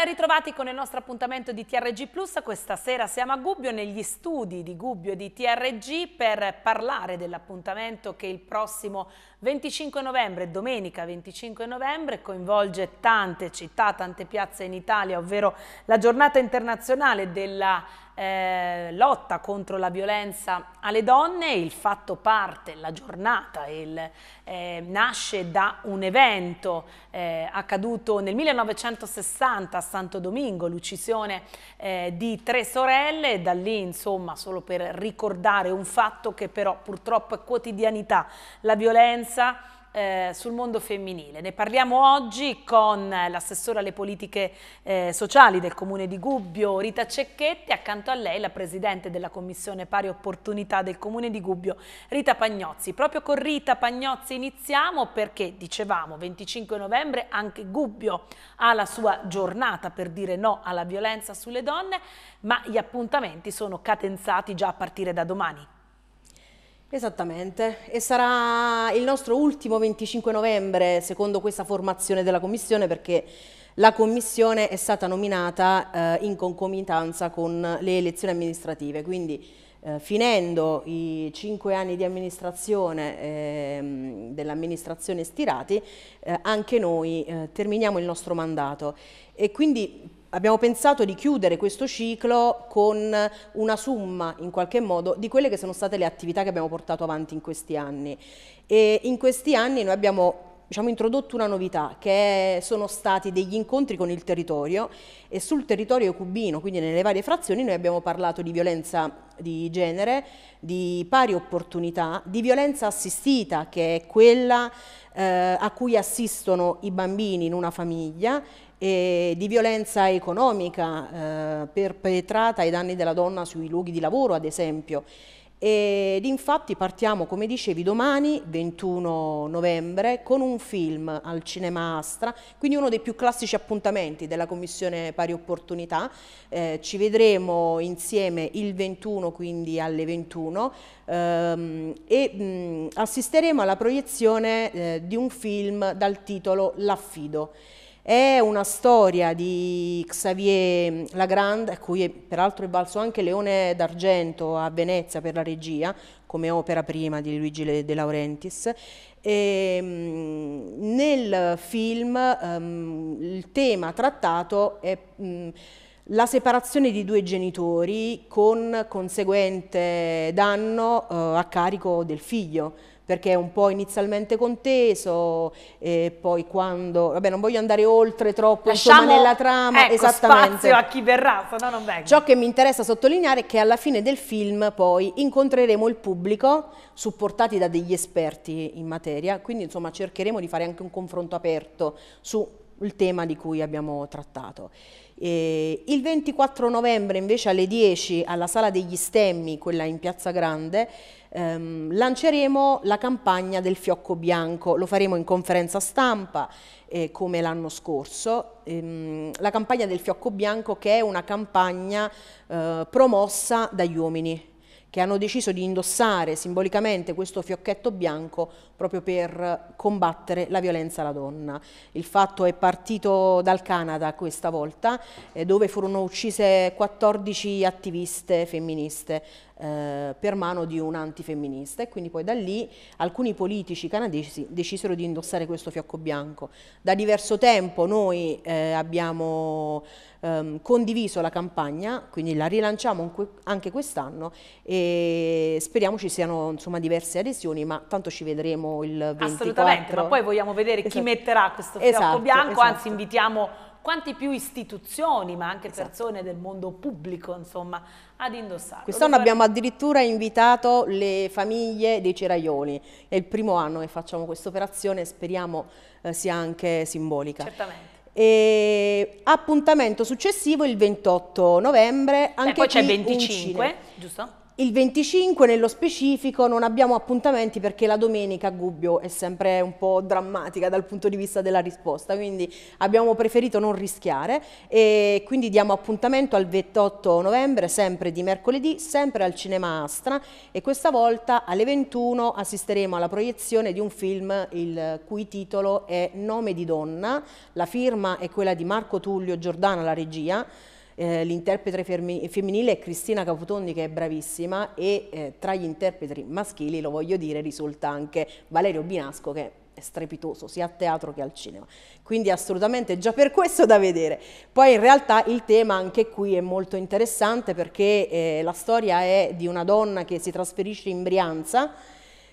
Ben ritrovati con il nostro appuntamento di TRG Plus. Questa sera siamo a Gubbio, negli studi di Gubbio e di TRG per parlare dell'appuntamento che il prossimo 25 novembre, domenica 25 novembre, coinvolge tante città, tante piazze in Italia, ovvero la giornata internazionale della eh, lotta contro la violenza alle donne, il fatto parte, la giornata il, eh, nasce da un evento eh, accaduto nel 1960 a Santo Domingo, l'uccisione eh, di tre sorelle, da lì insomma solo per ricordare un fatto che però purtroppo è quotidianità, la violenza eh, sul mondo femminile. Ne parliamo oggi con l'assessore alle politiche eh, sociali del Comune di Gubbio, Rita Cecchetti, accanto a lei la Presidente della Commissione Pari Opportunità del Comune di Gubbio, Rita Pagnozzi. Proprio con Rita Pagnozzi iniziamo perché, dicevamo, 25 novembre anche Gubbio ha la sua giornata per dire no alla violenza sulle donne, ma gli appuntamenti sono cadenzati già a partire da domani. Esattamente, e sarà il nostro ultimo 25 novembre secondo questa formazione della Commissione perché la Commissione è stata nominata eh, in concomitanza con le elezioni amministrative, quindi eh, finendo i cinque anni di amministrazione eh, dell'amministrazione stirati, eh, anche noi eh, terminiamo il nostro mandato. E quindi abbiamo pensato di chiudere questo ciclo con una somma in qualche modo di quelle che sono state le attività che abbiamo portato avanti in questi anni. E in questi anni noi abbiamo diciamo, introdotto una novità che sono stati degli incontri con il territorio e sul territorio cubino, quindi nelle varie frazioni, noi abbiamo parlato di violenza di genere, di pari opportunità, di violenza assistita che è quella eh, a cui assistono i bambini in una famiglia e di violenza economica eh, perpetrata ai danni della donna sui luoghi di lavoro, ad esempio. Ed infatti partiamo, come dicevi, domani, 21 novembre, con un film al Cinema Astra, quindi uno dei più classici appuntamenti della Commissione Pari Opportunità. Eh, ci vedremo insieme il 21, quindi alle 21, ehm, e mh, assisteremo alla proiezione eh, di un film dal titolo L'affido. È una storia di Xavier Lagrande, a cui peraltro è valso anche Leone d'Argento a Venezia per la regia, come opera prima di Luigi De Laurentiis. E, um, nel film um, il tema trattato è um, la separazione di due genitori con conseguente danno uh, a carico del figlio perché è un po' inizialmente conteso e poi quando, vabbè non voglio andare oltre troppo Lasciamo, insomma nella trama, ecco, esattamente. spazio a chi verrà, se no non vengo. Ciò che mi interessa sottolineare è che alla fine del film poi incontreremo il pubblico supportati da degli esperti in materia, quindi insomma cercheremo di fare anche un confronto aperto sul tema di cui abbiamo trattato. Eh, il 24 novembre invece alle 10 alla Sala degli Stemmi, quella in Piazza Grande, ehm, lanceremo la campagna del fiocco bianco, lo faremo in conferenza stampa eh, come l'anno scorso, ehm, la campagna del fiocco bianco che è una campagna eh, promossa dagli uomini che hanno deciso di indossare simbolicamente questo fiocchetto bianco proprio per combattere la violenza alla donna. Il fatto è partito dal Canada questa volta, eh, dove furono uccise 14 attiviste femministe eh, per mano di un antifemminista e quindi poi da lì alcuni politici canadesi decisero di indossare questo fiocco bianco. Da diverso tempo noi eh, abbiamo ehm, condiviso la campagna, quindi la rilanciamo anche quest'anno e speriamo ci siano insomma, diverse adesioni, ma tanto ci vedremo il 24. Assolutamente, ma poi vogliamo vedere esatto. chi metterà questo fiocco esatto, bianco, esatto. anzi invitiamo quanti più istituzioni, ma anche esatto. persone del mondo pubblico, insomma, ad indossarlo. Quest'anno abbiamo addirittura invitato le famiglie dei ceraioli. È il primo anno che facciamo questa operazione, speriamo eh, sia anche simbolica. Certamente. E appuntamento successivo il 28 novembre, anche e poi c'è il 25, giusto? Il 25 nello specifico non abbiamo appuntamenti perché la domenica a Gubbio è sempre un po' drammatica dal punto di vista della risposta, quindi abbiamo preferito non rischiare e quindi diamo appuntamento al 28 novembre, sempre di mercoledì, sempre al Cinema Astra e questa volta alle 21 assisteremo alla proiezione di un film il cui titolo è Nome di donna, la firma è quella di Marco Tullio Giordana, la regia, eh, l'interprete femminile è Cristina Caputondi che è bravissima e eh, tra gli interpreti maschili, lo voglio dire, risulta anche Valerio Binasco che è strepitoso sia a teatro che al cinema. Quindi assolutamente già per questo da vedere. Poi in realtà il tema anche qui è molto interessante perché eh, la storia è di una donna che si trasferisce in Brianza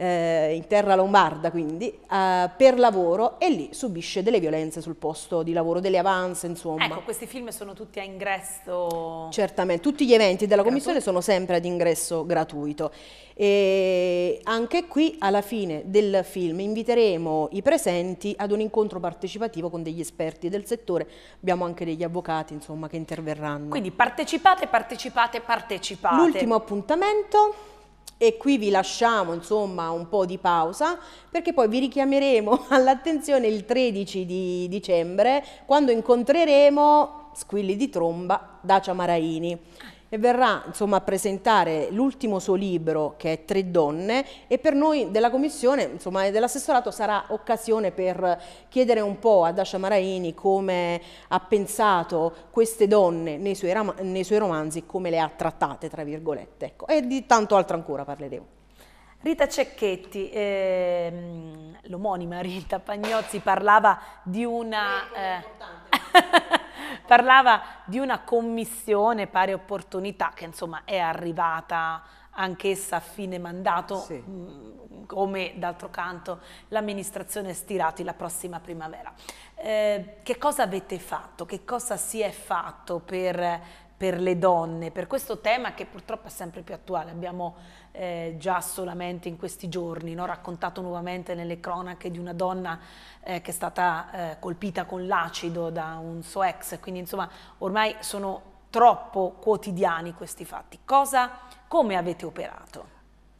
eh, in terra lombarda quindi, eh, per lavoro e lì subisce delle violenze sul posto di lavoro, delle avance insomma. Ecco, questi film sono tutti a ingresso? Certamente, tutti gli eventi della commissione sono sempre ad ingresso gratuito. E anche qui alla fine del film inviteremo i presenti ad un incontro partecipativo con degli esperti del settore, abbiamo anche degli avvocati insomma che interverranno. Quindi partecipate, partecipate, partecipate. L'ultimo appuntamento e qui vi lasciamo insomma un po' di pausa perché poi vi richiameremo all'attenzione il 13 di dicembre quando incontreremo Squilli di Tromba Dacia Maraini e verrà insomma, a presentare l'ultimo suo libro che è Tre donne e per noi della commissione insomma, e dell'assessorato sarà occasione per chiedere un po' a Dascia Maraini come ha pensato queste donne nei suoi, nei suoi romanzi, come le ha trattate tra virgolette ecco. e di tanto altro ancora parleremo. Rita Cecchetti, ehm, l'omonima Rita Pagnozzi parlava di una... Eh, parlava di una commissione pari opportunità che insomma è arrivata anch'essa a fine mandato, sì. mh, mm, come d'altro canto l'amministrazione Stirati la prossima primavera. Eh, che cosa avete fatto? Che cosa si è fatto per, per le donne, per questo tema che purtroppo è sempre più attuale. Abbiamo eh, già solamente in questi giorni no, raccontato nuovamente nelle cronache di una donna eh, che è stata eh, colpita con l'acido da un suo ex, quindi insomma ormai sono troppo quotidiani questi fatti. Cosa, come avete operato?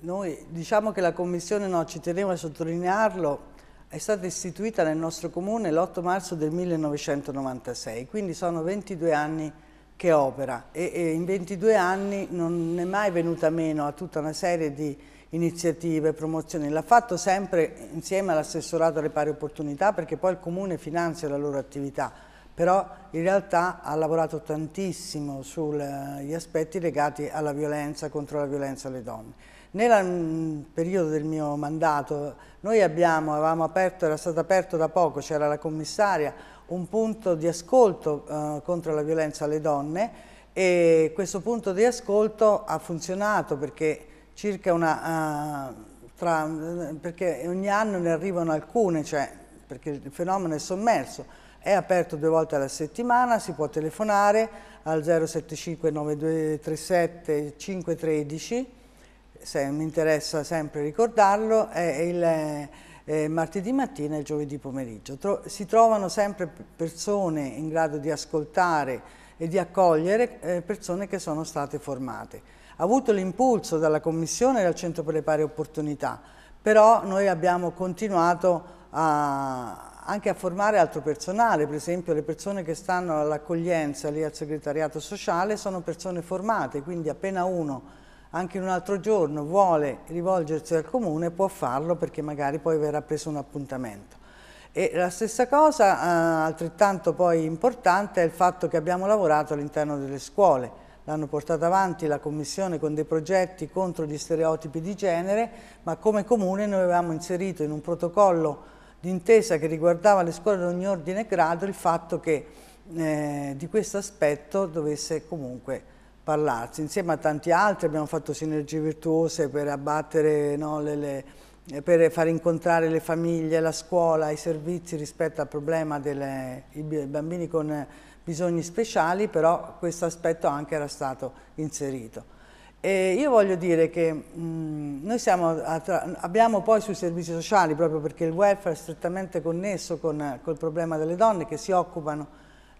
Noi diciamo che la commissione, no, ci tenevo a sottolinearlo, è stata istituita nel nostro comune l'8 marzo del 1996, quindi sono 22 anni che opera e, e in 22 anni non è mai venuta meno a tutta una serie di iniziative, promozioni. L'ha fatto sempre insieme all'assessorato alle pari opportunità perché poi il comune finanzia la loro attività, però in realtà ha lavorato tantissimo sugli aspetti legati alla violenza, contro la violenza alle donne. Nel mm, periodo del mio mandato noi abbiamo, aperto, era stato aperto da poco, c'era la commissaria, un punto di ascolto eh, contro la violenza alle donne e questo punto di ascolto ha funzionato perché una, uh, tra, perché ogni anno ne arrivano alcune, cioè perché il fenomeno è sommerso, è aperto due volte alla settimana, si può telefonare al 075 9237 513, se mi interessa sempre ricordarlo, è il eh, martedì mattina e giovedì pomeriggio. Tro si trovano sempre persone in grado di ascoltare e di accogliere eh, persone che sono state formate. Ha avuto l'impulso dalla Commissione e dal Centro per le Pari Opportunità, però noi abbiamo continuato a, anche a formare altro personale, per esempio le persone che stanno all'accoglienza lì al segretariato sociale sono persone formate, quindi appena uno anche in un altro giorno vuole rivolgersi al comune può farlo perché magari poi verrà preso un appuntamento. E la stessa cosa, eh, altrettanto poi importante, è il fatto che abbiamo lavorato all'interno delle scuole. L'hanno portato avanti la Commissione con dei progetti contro gli stereotipi di genere, ma come comune noi avevamo inserito in un protocollo d'intesa che riguardava le scuole di ogni ordine e grado il fatto che eh, di questo aspetto dovesse comunque parlarsi. Insieme a tanti altri abbiamo fatto sinergie virtuose per abbattere, no, le, le, per far incontrare le famiglie, la scuola, i servizi rispetto al problema dei bambini con bisogni speciali, però questo aspetto anche era stato inserito. E io voglio dire che mh, noi abbiamo poi sui servizi sociali, proprio perché il welfare è strettamente connesso con, col problema delle donne che si occupano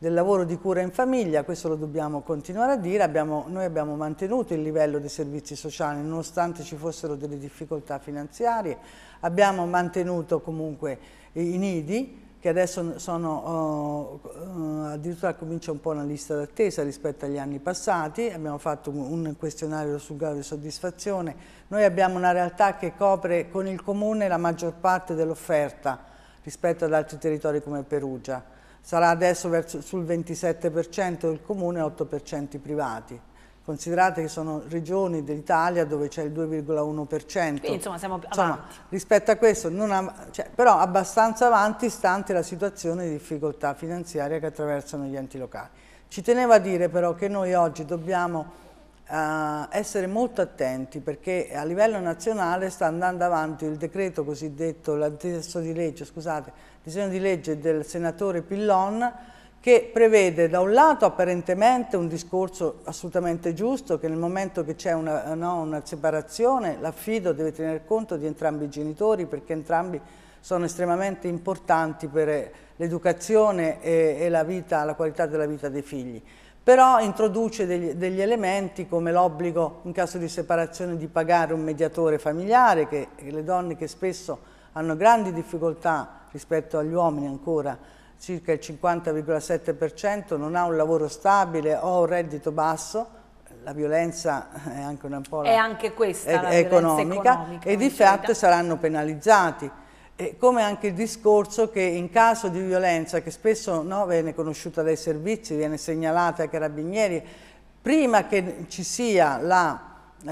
del lavoro di cura in famiglia, questo lo dobbiamo continuare a dire, abbiamo, noi abbiamo mantenuto il livello dei servizi sociali nonostante ci fossero delle difficoltà finanziarie, abbiamo mantenuto comunque i nidi che adesso sono, uh, addirittura comincia un po' una lista d'attesa rispetto agli anni passati, abbiamo fatto un questionario sul grado di soddisfazione, noi abbiamo una realtà che copre con il comune la maggior parte dell'offerta rispetto ad altri territori come Perugia, sarà adesso verso, sul 27% del comune e 8% privati. Considerate che sono regioni dell'Italia dove c'è il 2,1%. Quindi insomma siamo insomma, avanti. Rispetto a questo, ha, cioè, però abbastanza avanti stante la situazione di difficoltà finanziaria che attraversano gli enti locali. Ci tenevo a dire però che noi oggi dobbiamo uh, essere molto attenti perché a livello nazionale sta andando avanti il decreto cosiddetto, il di legge, scusate, disegno di legge del senatore Pillon che prevede da un lato apparentemente un discorso assolutamente giusto che nel momento che c'è una, no, una separazione l'affido deve tener conto di entrambi i genitori perché entrambi sono estremamente importanti per l'educazione e, e la, vita, la qualità della vita dei figli però introduce degli, degli elementi come l'obbligo in caso di separazione di pagare un mediatore familiare che, che le donne che spesso hanno grandi difficoltà rispetto agli uomini ancora circa il 50,7% non ha un lavoro stabile o un reddito basso, la violenza è anche un po' la, è anche questa è, economica, economica, e di fatto saranno penalizzati. E come anche il discorso che in caso di violenza, che spesso no, viene conosciuta dai servizi, viene segnalata ai carabinieri, prima che ci sia la,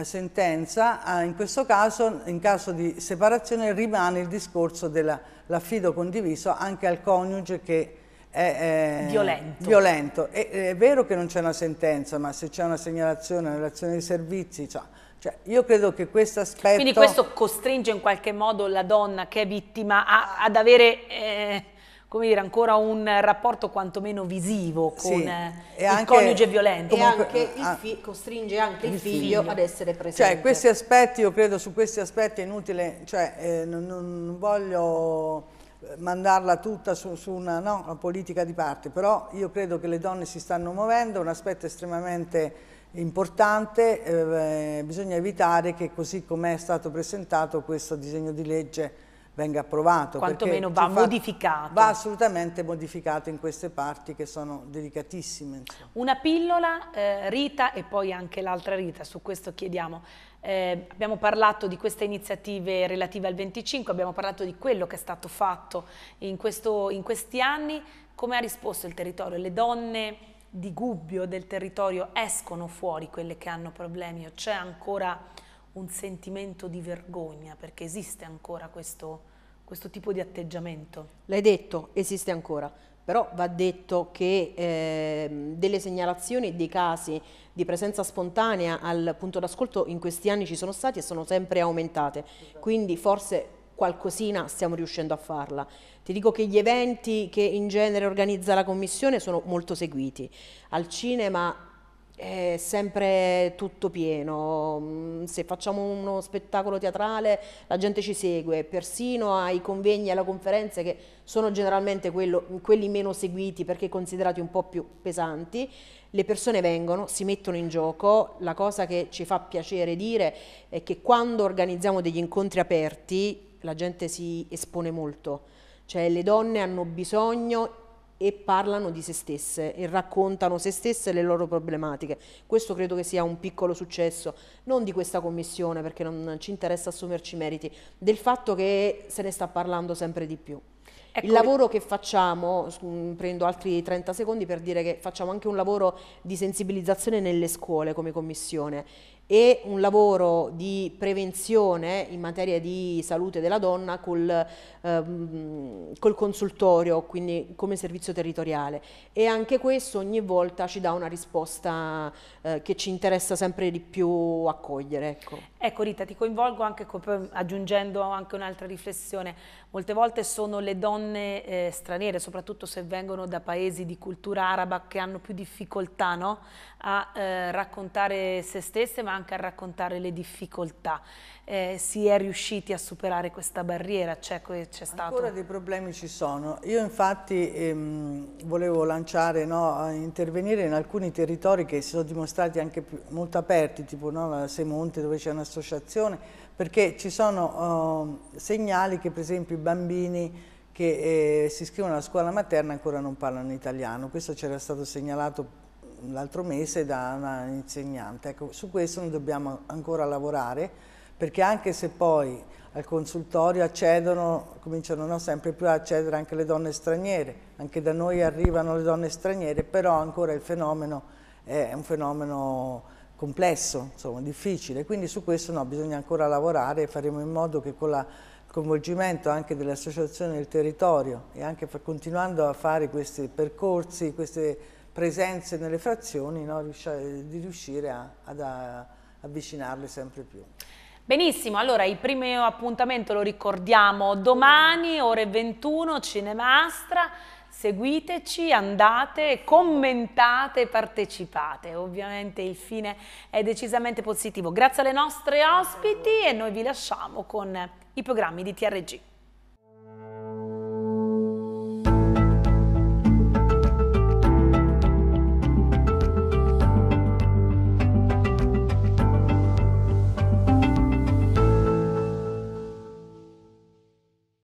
sentenza, ah, in questo caso, in caso di separazione, rimane il discorso della l'affido condiviso anche al coniuge che è, è violento. violento. E, è vero che non c'è una sentenza, ma se c'è una segnalazione, un'azione di servizi, cioè, cioè, io credo che questo aspetto... Quindi questo costringe in qualche modo la donna che è vittima a, ad avere... Eh come dire, ancora un rapporto quantomeno visivo con sì, il anche, coniuge violento. E anche ah, costringe anche il, il figlio, figlio, ad essere presente. Cioè, questi aspetti, io credo su questi aspetti è inutile, cioè, eh, non, non, voglio mandarla tutta su, su una, no, una, politica di parte, però io credo che le donne si stanno muovendo, un aspetto estremamente importante, eh, bisogna evitare che così come è stato presentato questo disegno di legge venga approvato. Quantomeno va modificato. Va assolutamente modificato in queste parti che sono delicatissime. Insomma. Una pillola, eh, Rita e poi anche l'altra Rita, su questo chiediamo. Eh, abbiamo parlato di queste iniziative relative al 25, abbiamo parlato di quello che è stato fatto in, questo, in questi anni. Come ha risposto il territorio? Le donne di Gubbio del territorio escono fuori, quelle che hanno problemi o c'è ancora un sentimento di vergogna perché esiste ancora questo, questo tipo di atteggiamento. L'hai detto, esiste ancora, però va detto che eh, delle segnalazioni dei casi di presenza spontanea al punto d'ascolto in questi anni ci sono stati e sono sempre aumentate, quindi forse qualcosina stiamo riuscendo a farla. Ti dico che gli eventi che in genere organizza la Commissione sono molto seguiti. Al cinema è sempre tutto pieno, mm, se facciamo uno spettacolo teatrale la gente ci segue, persino ai convegni e alle conferenze che sono generalmente quello, quelli meno seguiti perché considerati un po' più pesanti, le persone vengono, si mettono in gioco, la cosa che ci fa piacere dire è che quando organizziamo degli incontri aperti la gente si espone molto, cioè le donne hanno bisogno e parlano di se stesse e raccontano se stesse le loro problematiche. Questo credo che sia un piccolo successo, non di questa commissione perché non ci interessa assumerci meriti, del fatto che se ne sta parlando sempre di più. Ecco, il lavoro che facciamo, prendo altri 30 secondi per dire che facciamo anche un lavoro di sensibilizzazione nelle scuole come commissione e un lavoro di prevenzione in materia di salute della donna col, ehm, col, consultorio, quindi come servizio territoriale e anche questo ogni volta ci dà una risposta eh, che ci interessa sempre di più accogliere. Ecco, ecco Rita, ti coinvolgo anche aggiungendo anche un'altra riflessione, molte volte sono le donne eh, straniere, soprattutto se vengono da paesi di cultura araba che hanno più difficoltà no? a eh, raccontare se stesse ma anche a raccontare le difficoltà. Eh, si è riusciti a superare questa barriera? C'è, stato... Ancora dei problemi ci sono. Io infatti ehm, volevo lanciare, no, intervenire in alcuni territori che si sono dimostrati anche più, molto aperti, tipo no, la Semonte dove c'è un'associazione, perché ci sono uh, segnali che per esempio i bambini che eh, si iscrivono alla scuola materna ancora non parlano italiano. Questo c'era stato segnalato l'altro mese da una insegnante. Ecco, su questo noi dobbiamo ancora lavorare perché anche se poi al consultorio accedono, cominciano no, sempre più a accedere anche le donne straniere, anche da noi arrivano le donne straniere, però ancora il fenomeno è un fenomeno complesso, insomma, difficile, quindi su questo no, bisogna ancora lavorare e faremo in modo che con il coinvolgimento anche delle associazioni del territorio e anche continuando a fare questi percorsi, queste presenze nelle frazioni, no, di riuscire a, ad avvicinarle sempre più. Benissimo, allora il primo appuntamento lo ricordiamo domani, ore 21, Cinemastra, seguiteci, andate, commentate, partecipate, ovviamente il fine è decisamente positivo. Grazie alle nostre ospiti e noi vi lasciamo con i programmi di TRG.